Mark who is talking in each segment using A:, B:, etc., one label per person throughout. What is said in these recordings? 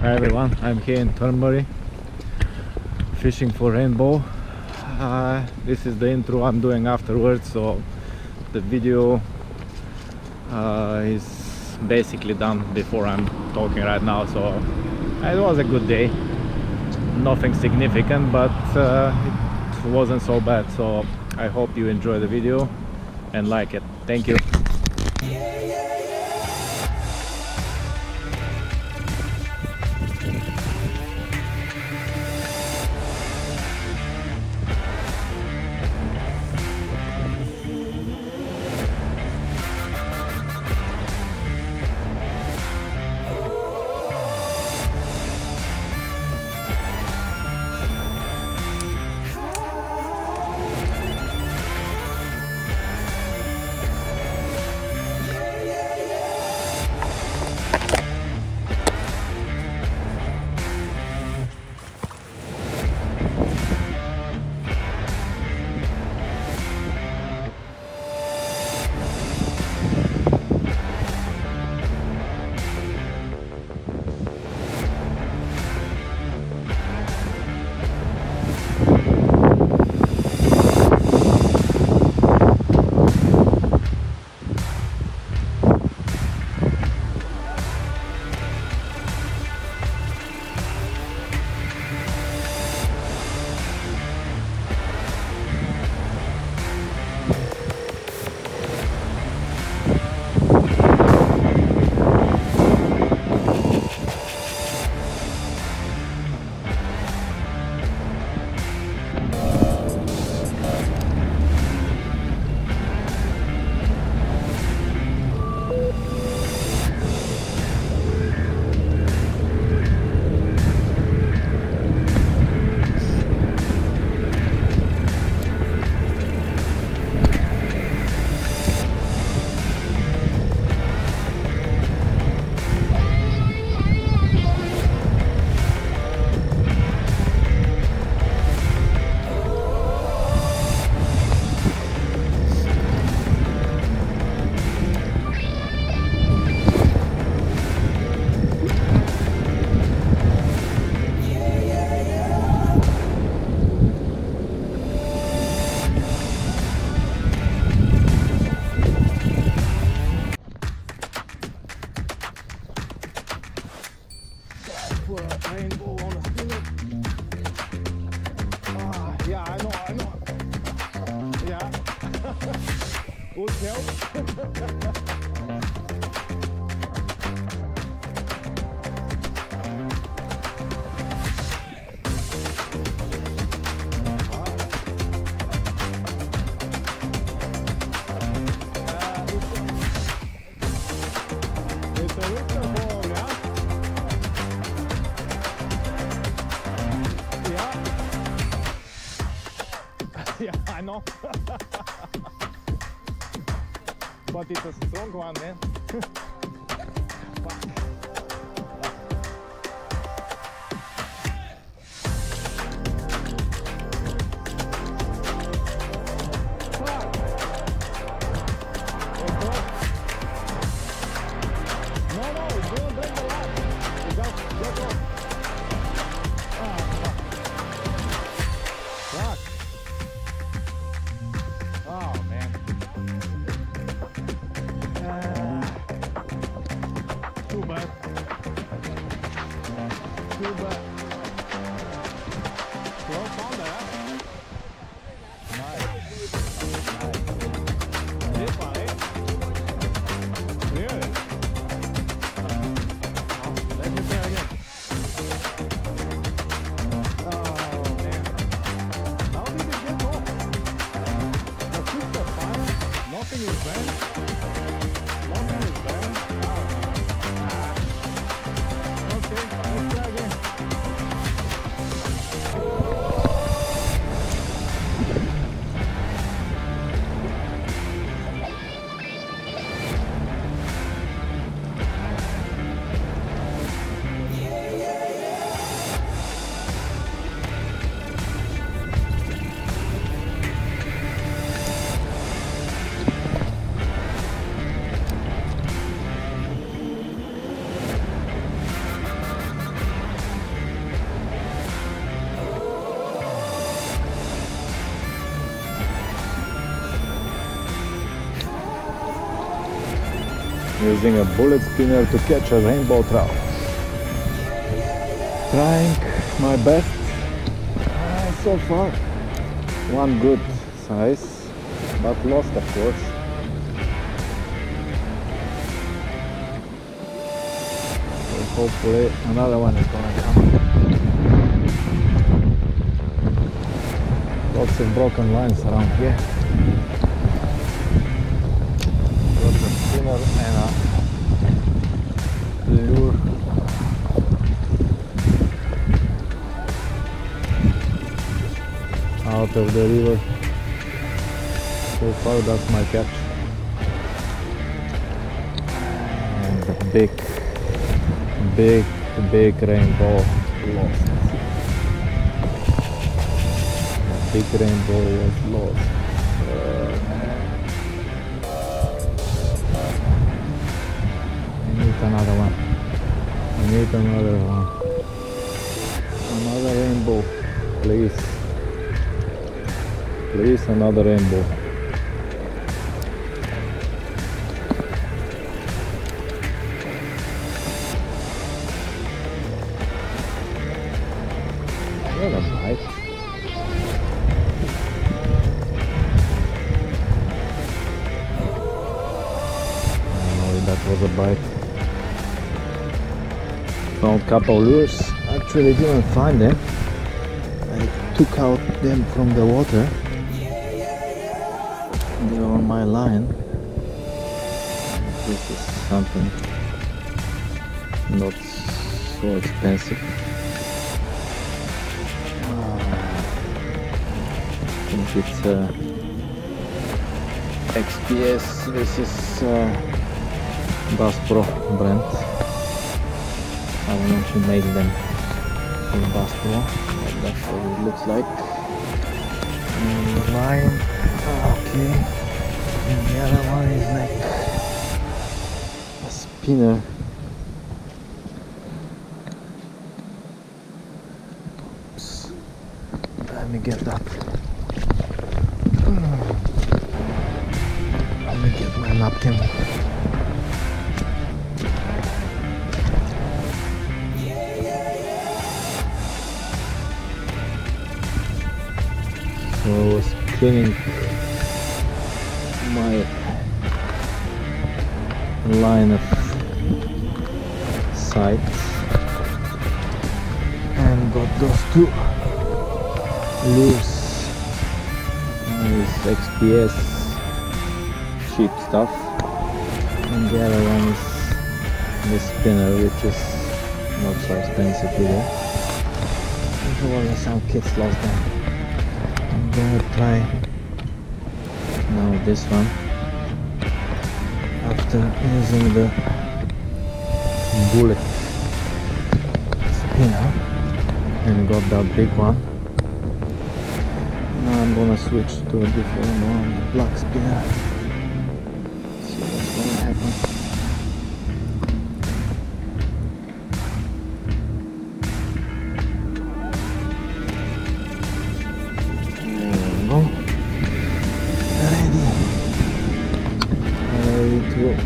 A: Hi everyone, I'm here in Thornbury fishing for rainbow. Uh, this is the intro I'm doing afterwards, so the video uh, is basically done before I'm talking right now. So it was a good day, nothing significant, but uh, it wasn't so bad. So I hope you enjoy the video and like it. Thank you.
B: for but it's a strong one, man.
A: Using a bullet spinner to catch a rainbow trout. Trying my best uh, so far. One good size, but lost of course. So hopefully another one is gonna come. Lots of broken lines around here. Got a spinner and lure. Out of the river. So far that's my catch. And a big, big, big rainbow lost. A big rainbow was lost. Uh, need another one. Need another one. Another rainbow, please. Please, another rainbow. Couple lures. Actually didn't find them. I took out them from the water. They are on my line. This is something not so expensive. Ah, I think it's uh, XPS. This is uh, Bass Pro brand. I if you made them in Pro, but that's what it looks like. And okay. And the other one is like a spinner. Oops. Let me get that. Hmm. Let me get my napkin. Cleaning my line of sight. And got those two loose nice XPS cheap stuff. And the other one is the spinner which is not so expensive either. Probably some kids lost them I'm gonna try now this one. After using the bullet spinner and got that big one. Now I'm gonna switch to a different one black spinner Okay,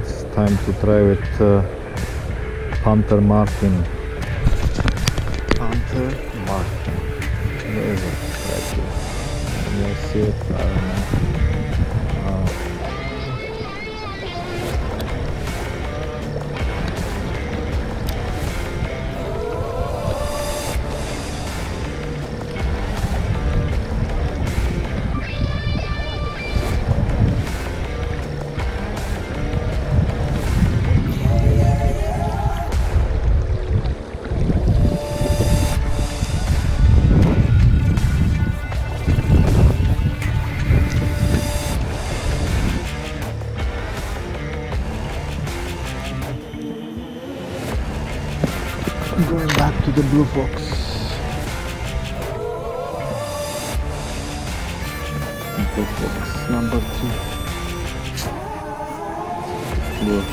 A: it's time to try with uh, Panther Martin. Panther Martin. It? Right here. Can you see it? to the blue fox. Blue fox number two. Blue.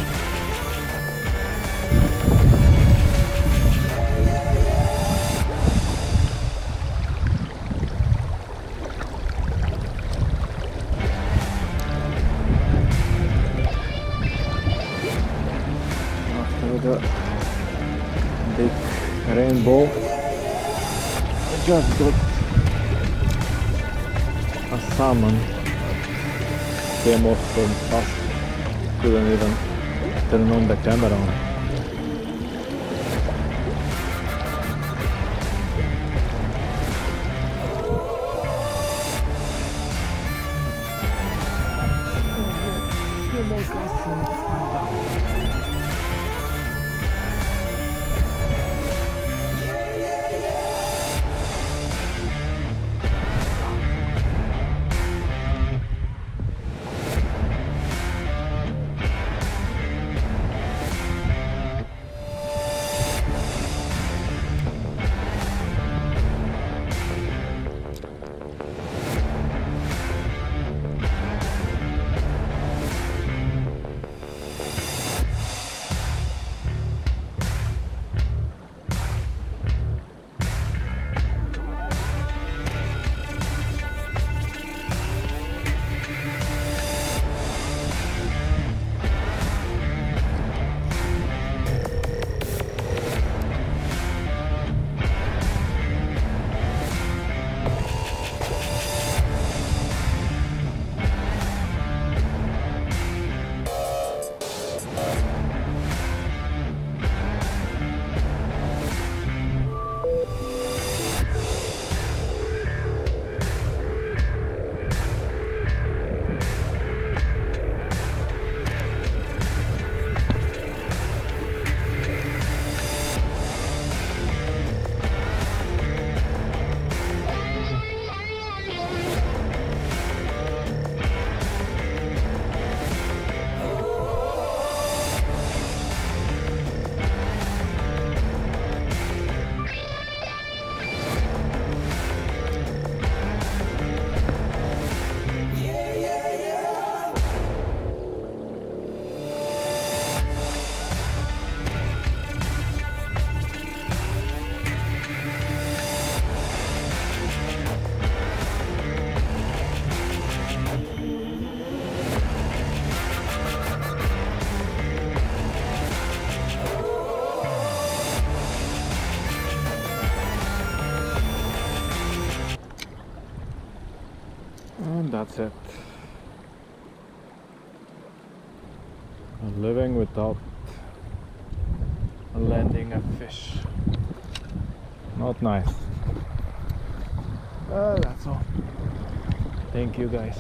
A: After the big rainbow, I just got a salmon came off from fast. Couldn't even turn on the camera. And that's it. Living without landing a fish. Not nice. Well, that's all. Thank you guys.